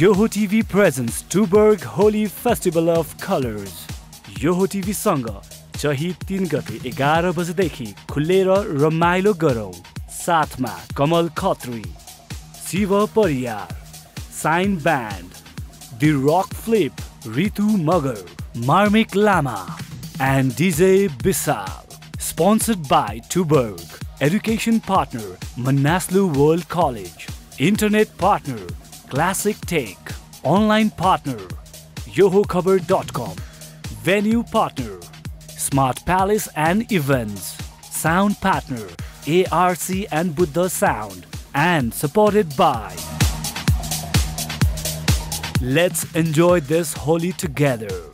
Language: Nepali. Yoho TV presents Tuborg Holi festival of colours Yoho टिभीसँग चाहिँ तिन गते एघार बजेदेखि खुलेर रमाइलो गरौँ साथमा Kamal Khatri Shiva Pariyar sign band the rock flip Ritu Magar Marmik Lama and DJ Vishal sponsored by Tuborg education partner Manaslu world college internet partner Classic Take, Online Partner, YohoCover.com Venue Partner, Smart Palace and Events, Sound Partner, ARC and Buddha Sound, and supported by. Let's enjoy this holy together.